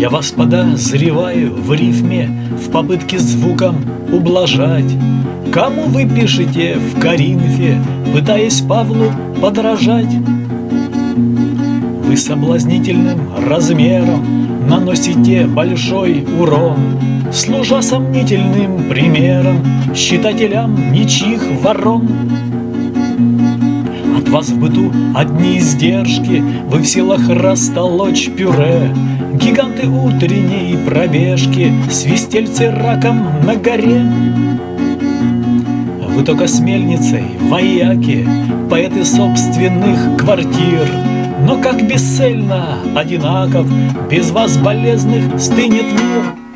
Я вас подозреваю в рифме, в попытке звуком ублажать. Кому вы пишете в Коринфе, пытаясь Павлу подражать? Вы соблазнительным размером наносите большой урон, Служа сомнительным примером читателям ничьих ворон. От вас в быту одни издержки, Вы в силах растолочь пюре, Гиганты утренней пробежки, Свистельцы раком на горе. Вы только с мельницей, вояки, Поэты собственных квартир, Но как бесцельно одинаков, Без вас болезных стынет мир.